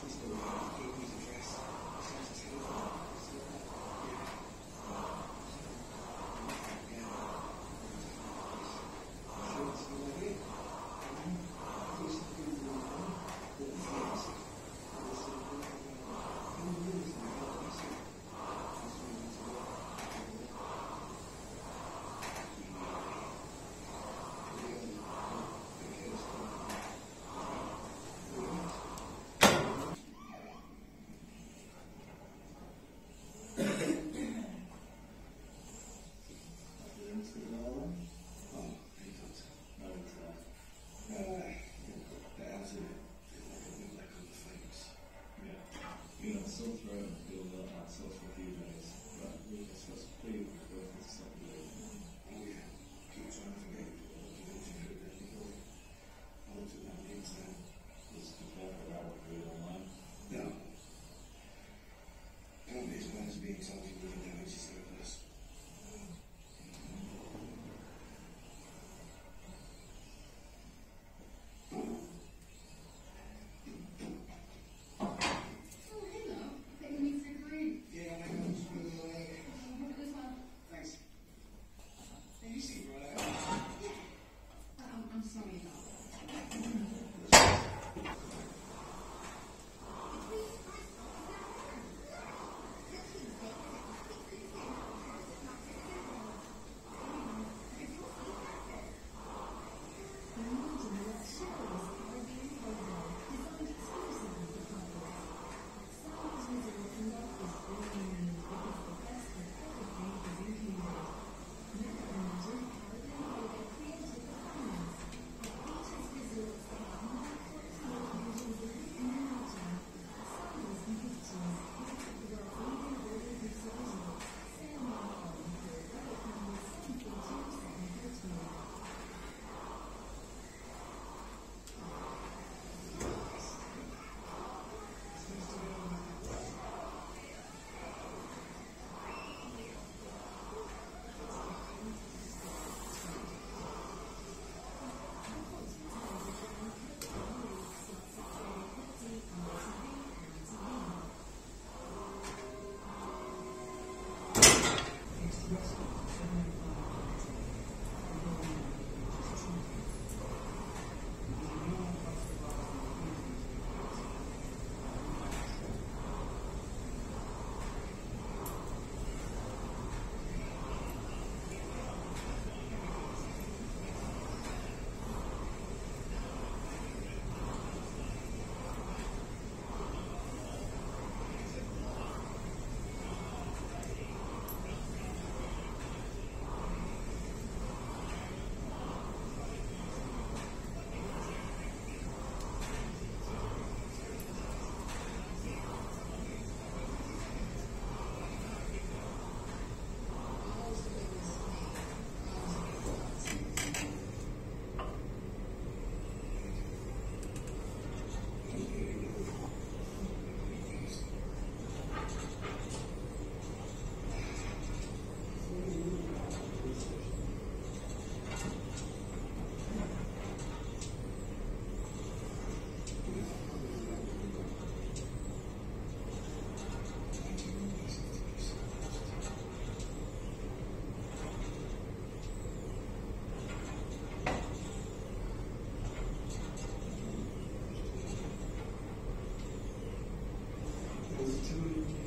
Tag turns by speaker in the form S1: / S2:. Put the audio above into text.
S1: システ
S2: the ourselves
S3: Us.
S1: is